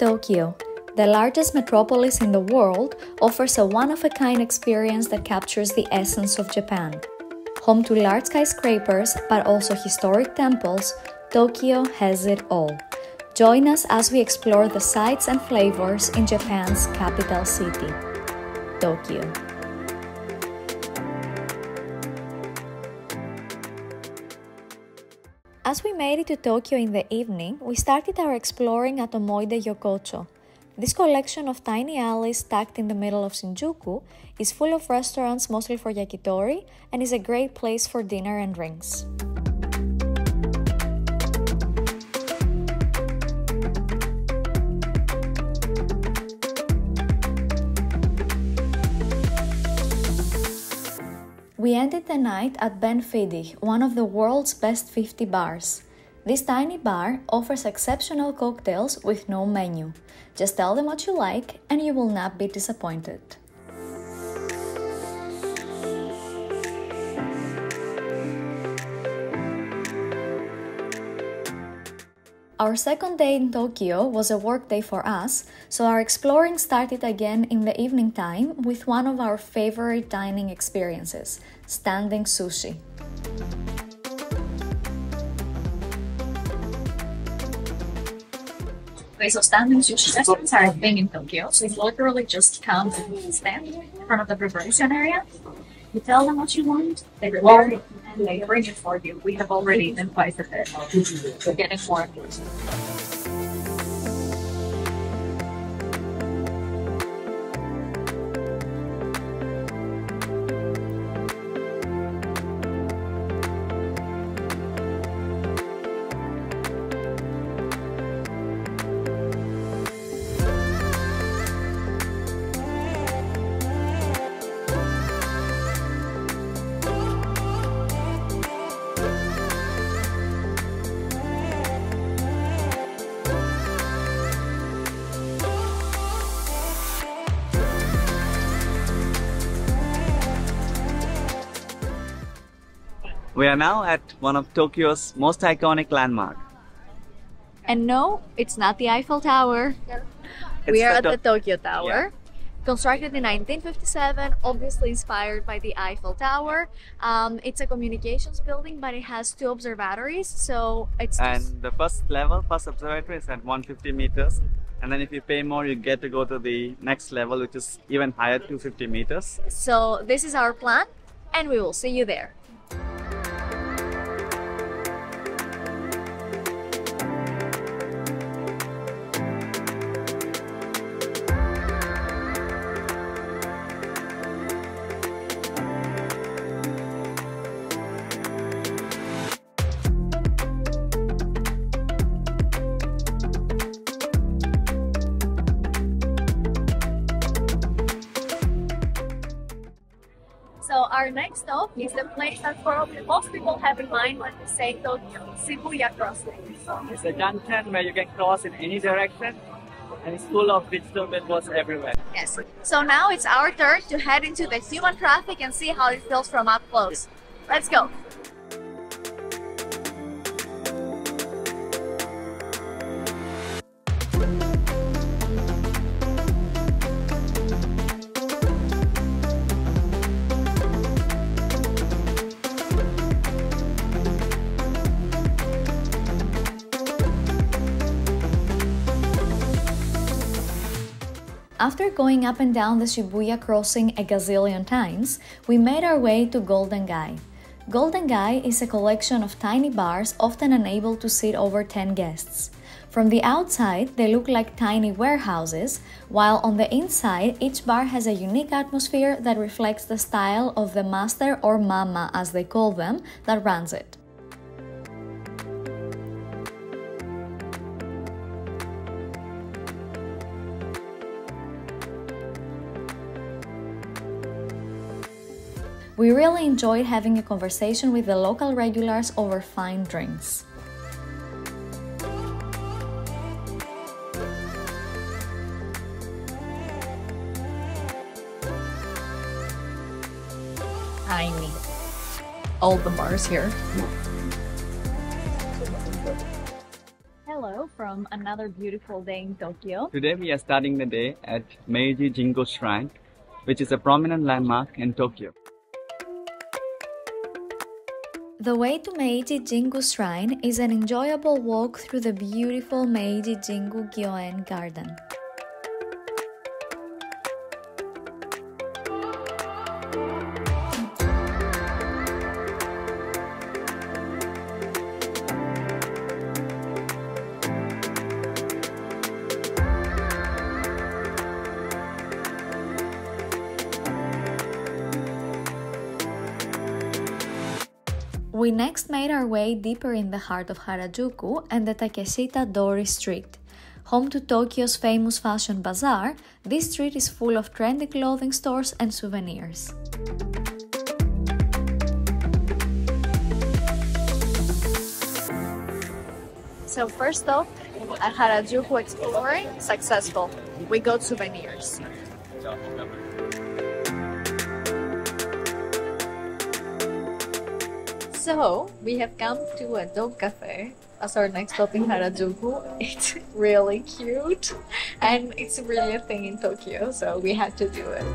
Tokyo, the largest metropolis in the world, offers a one of a kind experience that captures the essence of Japan. Home to large skyscrapers but also historic temples, Tokyo has it all. Join us as we explore the sights and flavors in Japan's capital city, Tokyo. As we made it to Tokyo in the evening, we started our exploring at Omoide Yokocho. This collection of tiny alleys tucked in the middle of Shinjuku is full of restaurants mostly for yakitori and is a great place for dinner and drinks. Ended the night at Ben one of the world's best 50 bars. This tiny bar offers exceptional cocktails with no menu. Just tell them what you like and you will not be disappointed. Our second day in Tokyo was a work day for us, so our exploring started again in the evening time with one of our favorite dining experiences standing sushi. Okay, so standing sushi restaurants are a thing in Tokyo. So you literally just come and stand in front of the preparation area. You tell them what you want, they prepare it, and they bring it for you. We have already invited it. We're getting more We are now at one of Tokyo's most iconic landmark. And no, it's not the Eiffel Tower. we are the at the Tokyo Tower. Constructed in 1957, obviously inspired by the Eiffel Tower. Um, it's a communications building, but it has two observatories, so it's And the first level, first observatory is at 150 meters. And then if you pay more, you get to go to the next level, which is even higher, 250 meters. so. This is our plan, and we will see you there. So our next stop is the place that probably most people have in mind when they say Tokyo, Shibuya Crossing. It's a junction where you can cross in any direction, and it's full of digital billboards everywhere. Yes. So now it's our turn to head into the human traffic and see how it feels from up close. Let's go. After going up and down the Shibuya crossing a gazillion times, we made our way to Golden Gai. Golden Gai is a collection of tiny bars often unable to seat over 10 guests. From the outside, they look like tiny warehouses, while on the inside, each bar has a unique atmosphere that reflects the style of the master or mama, as they call them, that runs it. We really enjoyed having a conversation with the local regulars over fine drinks. Tiny. All the bars here. Hello from from another beautiful day in Tokyo. Today we are starting the day at Meiji Jingu Shrine, which is a prominent landmark in Tokyo. The way to Meiji Jingu Shrine is an enjoyable walk through the beautiful Meiji Jingu Gyoen Garden. We next made our way deeper in the heart of Harajuku and the Takeshita Dori Street. Home to Tokyo's famous fashion bazaar, this street is full of trendy clothing stores and souvenirs. So first stop at Harajuku exploring, successful. We got souvenirs. So we have come to a dog cafe as our next stop in Harajuku. It's really cute and it's really a thing in Tokyo, so we had to do it.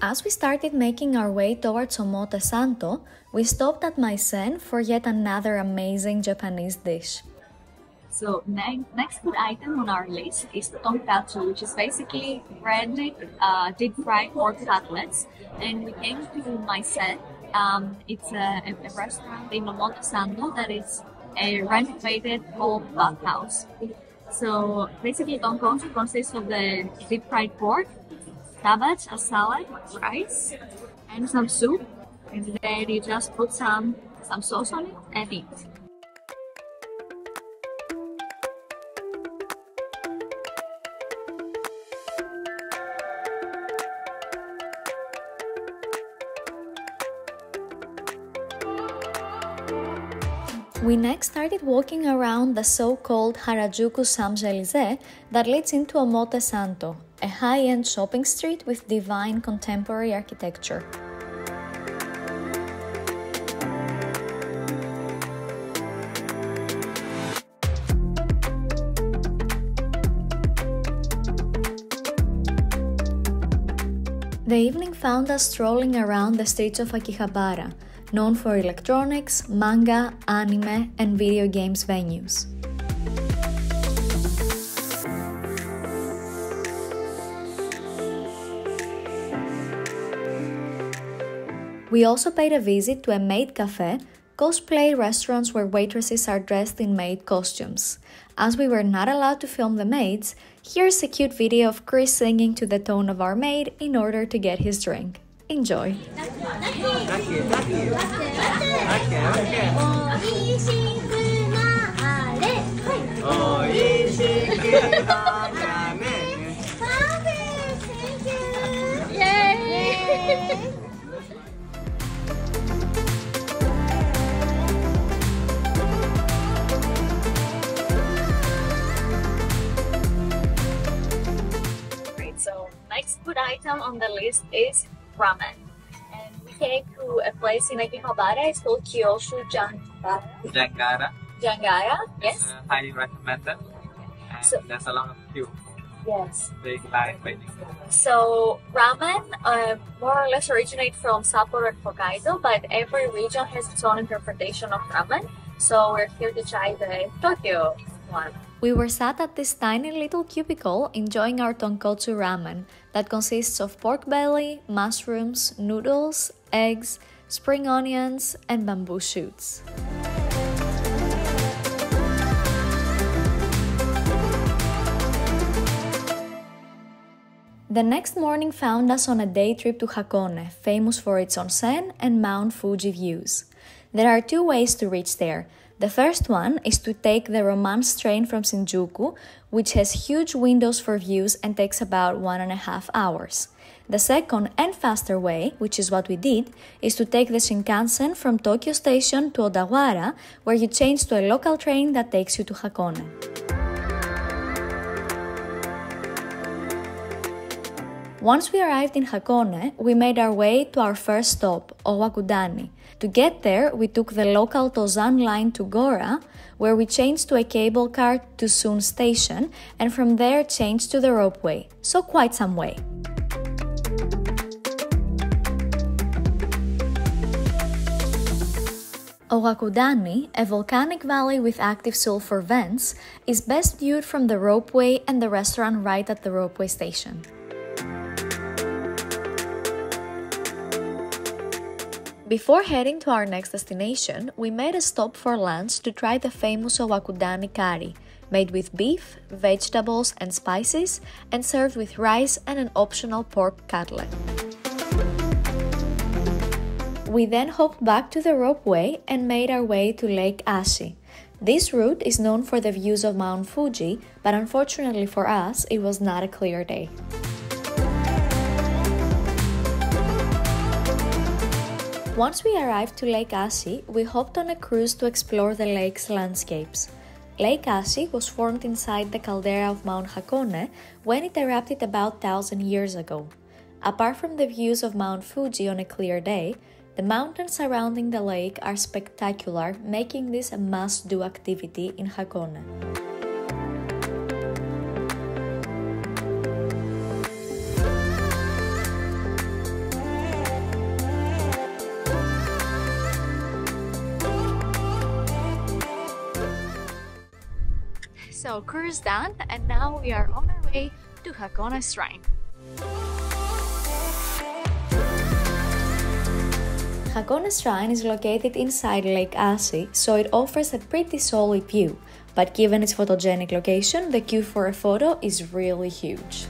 As we started making our way towards Omotesando, we stopped at Maisen for yet another amazing Japanese dish. So ne- next food item on our list is tonkatsu, which is basically breaded, uh, deep fried pork cutlets. And we came to Maisen. Um, it's a, a, a restaurant in Omotesando that is a renovated old bathhouse. So basically, tonkatsu consists of the deep fried pork, cabbage, a salad, rice, and some soup. And then you just put some some sauce on it and eat. We next started walking around the so called Harajuku Champs Elysees that leads into Omotesando, a high end shopping street with divine contemporary architecture. The evening found us strolling around the streets of Akihabara, known for electronics, manga, anime, and video games venues. We also paid a visit to a maid cafe, cosplay restaurants where waitresses are dressed in maid costumes. As we were not allowed to film the maids, here's a cute video of Chris singing to the tone of our maid in order to get his drink. Enjoy! Food item on the list is ramen. And we came to a place in Akihabara, it's called Kyushu Jangara. Jangara Jangara, yes? uh, highly recommended. And So- there's a lot of queue. Yes. Big line waiting. So ramen uh, more or less originate from Sapporo and Hokkaido, but every region has its own interpretation of ramen. So we're here to try the Tokyo one. We were sat at this tiny little cubicle enjoying our tonkotsu ramen that consists of pork belly, mushrooms, noodles, eggs, spring onions, and bamboo shoots. The next morning found us on a day trip to Hakone, famous for its onsen and Mount Fuji views. There are two ways to reach there. The first one is to take the Romance train from Shinjuku, which has huge windows for views and takes about one and a half hours. The second and faster way, which is what we did, is to take the Shinkansen from Tokyo Station to Odawara, where you change to a local train that takes you to Hakone. Once we arrived in Hakone, we made our way to our first stop, Owakudani. To get there, we took the local Tozan line to Gora, where we changed to a cable car to Sun Station, and from there changed to the ropeway, so quite some way. Owakudani, a volcanic valley with active sulfur vents, is best viewed from the ropeway and the restaurant right at the ropeway station. Before heading to our next destination, we made a stop for lunch to try the famous Owakudani curry, made with beef, vegetables, and spices, and served with rice and an optional pork cutlet. We then hopped back to the ropeway and made our way to Lake Ashi. This route is known for the views of Mount Fuji, but unfortunately for us, it was not a clear day. Once we arrived to Lake Ashi, we hopped on a cruise to explore the lake's landscapes. Lake Ashi was formed inside the caldera of Mount Hakone when it erupted about 1000 years ago. Apart from the views of Mount Fuji on a clear day, the mountains surrounding the lake are spectacular, making this a must do activity in Hakone. So cruise done and now we are on our way to Hakone Shrine. Hakone Shrine is located inside Lake Ashi, so it offers a pretty solid view, but given its photogenic location, the queue for a photo is really huge.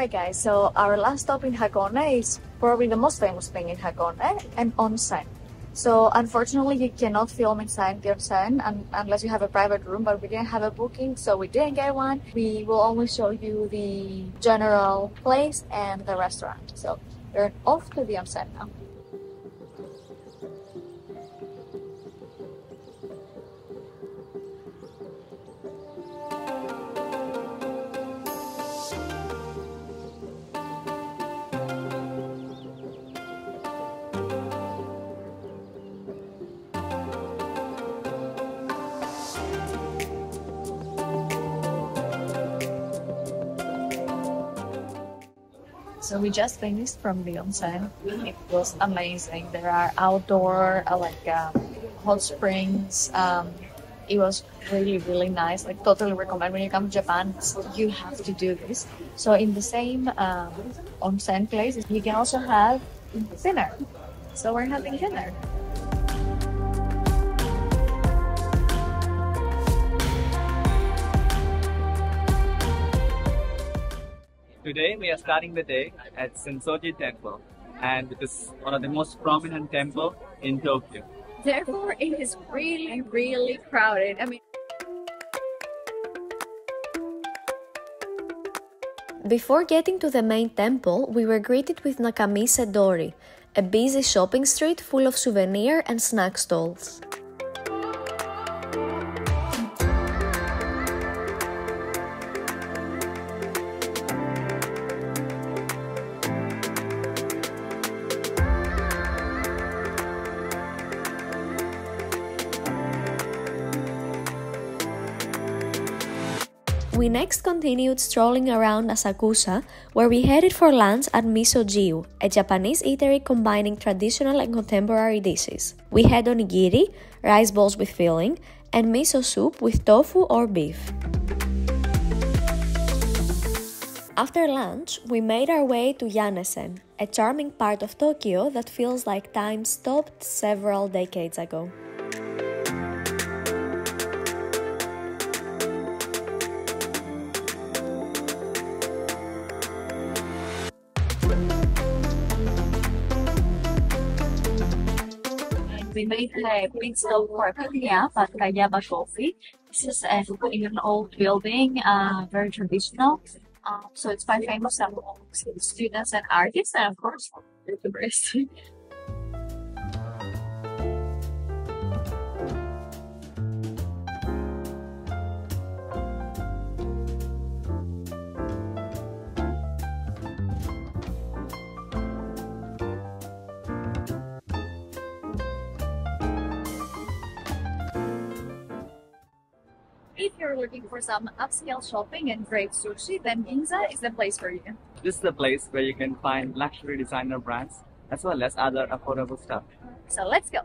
Alright guys, so our last stop in Hakone is probably the most famous thing in Hakone, an onsen. So unfortunately you cannot film inside the onsen un unless you have a private room, but we didn't have a booking, so we didn't get one. We will only show you the general place and the restaurant. So we're off to the onsen now. So we just finished from the onsen. It was amazing. There are outdoor uh, like um, hot springs. Um, it was really really nice. Like totally recommend when you come to Japan, you have to do this. So in the same um, onsen place, you can also have dinner. So we're having dinner. Today we are starting the day at Sensoji Temple and it is one of the most prominent temple in Tokyo. Therefore, it is really really crowded. I mean. Before getting to the main temple, we were greeted with Nakamise Dori, a busy shopping street full of souvenir and snack stalls. We next continued strolling around Asakusa, where we headed for lunch at Misojiu, a Japanese eatery combining traditional and contemporary dishes. We had onigiri, rice balls with filling, and miso soup with tofu or beef. After lunch, we made our way to Yanesen, a charming part of Tokyo that feels like time stopped several decades ago. We made a big for cooking up at Kayaba Coffee. This is an old building, uh, very traditional. Um, so it's quite famous among students and artists, and of course, YouTubers. If you're looking for some upscale shopping and great sushi, then Ginza is the place for you. This is the place where you can find luxury designer brands as well as other affordable stuff. So let's go.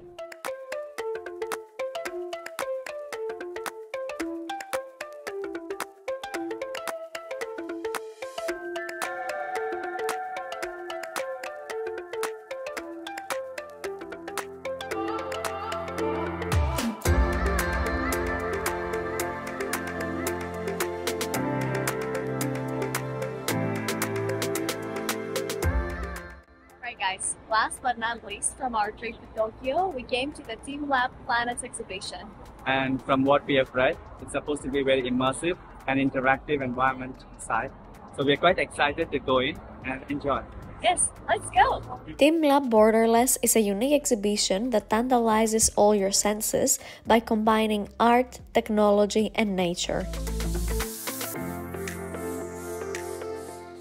Last but not least from our trip to Tokyo, we came to the teamLab Planets exhibition. And from what we have read, it's supposed to be a very immersive and interactive environment inside. So we're quite excited to go in and enjoy. Yes, let's go! teamLab Borderless is a unique exhibition that tantalizes all your senses by combining art, technology, and nature.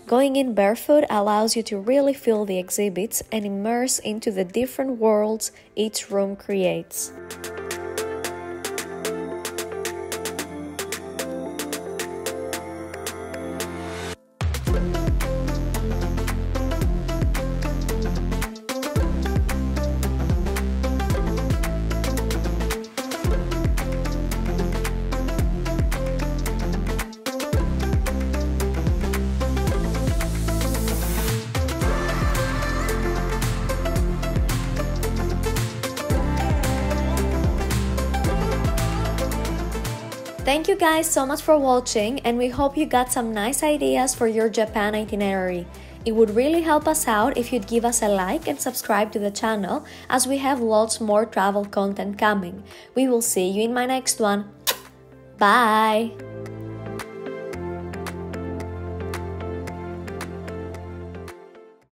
Going in barefoot allows you to really feel the exhibits and immerse into the different worlds each room creates. Thank you guys so much for watching and we hope you got some nice ideas for your Japan itinerary. It would really help us out if you'd give us a like and subscribe to the channel as we have lots more travel content coming. We will see you in my next one. Bye!